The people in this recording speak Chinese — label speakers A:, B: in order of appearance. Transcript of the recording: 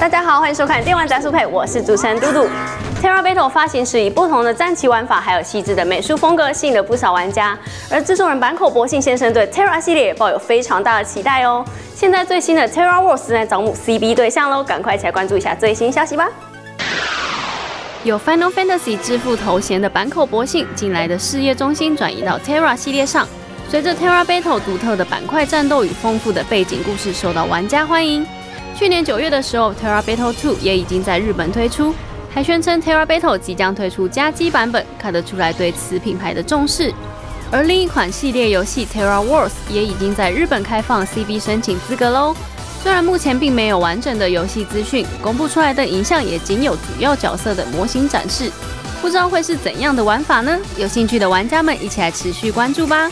A: 大家好，欢迎收看《电玩宅速配》，我是主持人嘟嘟。Terra Battle 发行时以不同的战棋玩法，还有细致的美术风格，吸引了不少玩家。而制作人坂口博信先生对 Terra 系列也抱有非常大的期待哦。现在最新的 Terra Wars 正在招募 CB 对象喽，赶快起来关注一下最新消息吧。有 Final Fantasy 之父头衔的坂口博信，近来的事业中心转移到 Terra 系列上。随着 Terra Battle 独特的板块战斗与丰富的背景故事受到玩家欢迎。去年九月的时候，Terra Battle Two 也已经在日本推出，还宣称 Terra Battle 即将推出加机版本，看得出来对此品牌的重视。而另一款系列游戏 Terra Wars 也已经在日本开放 CB 申请资格喽。虽然目前并没有完整的游戏资讯，公布出来的影像也仅有主要角色的模型展示，不知道会是怎样的玩法呢？有兴趣的玩家们一起来持续关注吧。